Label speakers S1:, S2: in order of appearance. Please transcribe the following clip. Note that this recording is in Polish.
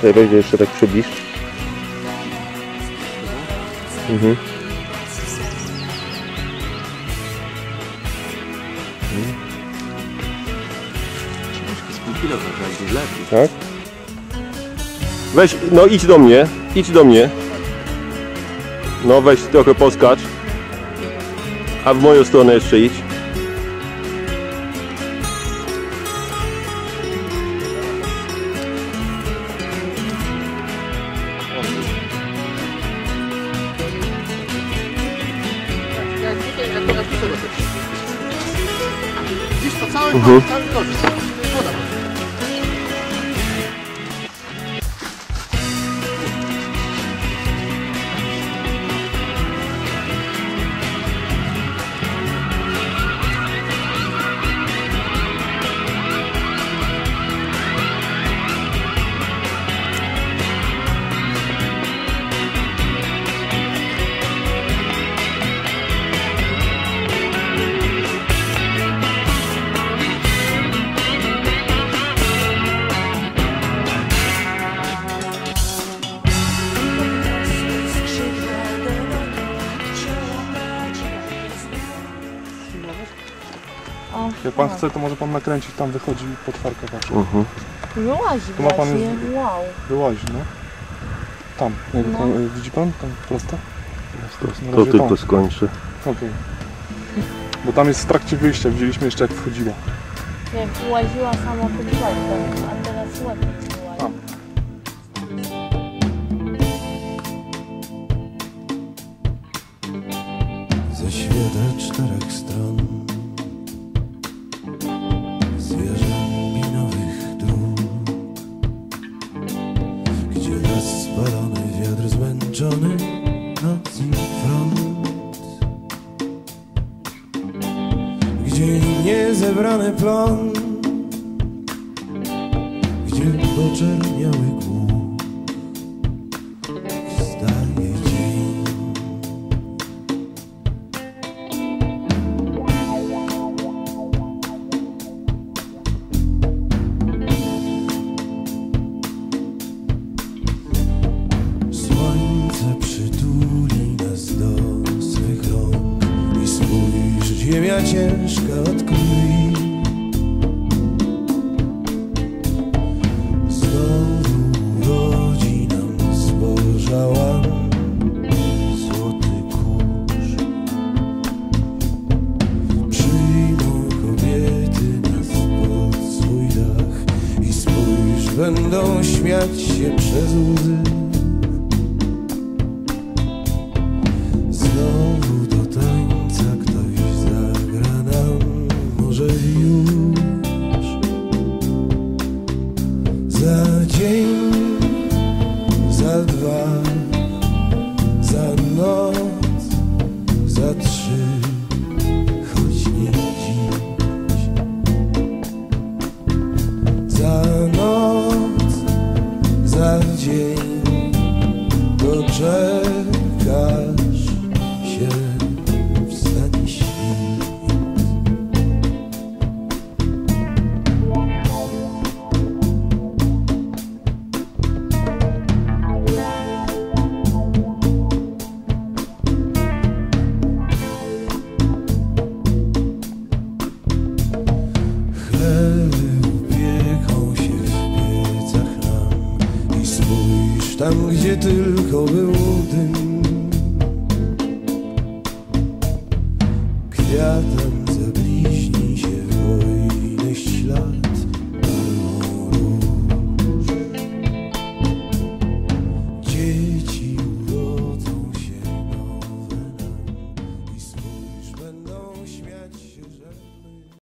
S1: Tutaj weź jeszcze tak przybliż. Mhm.
S2: Tak?
S1: Weź, no idź do mnie, idź do mnie. No weź trochę poskacz. A w moją stronę jeszcze idź.
S2: Widzisz to cały,
S1: mhm.
S2: cały.
S3: Jak pan chce, to może pan nakręcić, tam wychodzi potwarka wasza.
S1: Mhm.
S4: Wyłazi
S3: Tu ma pan
S4: właśnie,
S3: już-
S4: wow.
S3: Wyłazi, no. Tam, jak
S4: No.
S3: pan, y, widzi pan? Tam prosto?
S1: To,
S3: Na
S1: to
S3: razie
S1: tylko
S3: tam.
S1: skończę.
S3: Okej. Bo tam jest w trakcie wyjścia, widzieliśmy jeszcze jak wchodziła.
S4: Jak wyłaziła sama pod a teraz łebem wyłazi.
S5: Zmęczony nocny front. Gdzie niezebrany plon gdzie poczerniały głód tylko był dym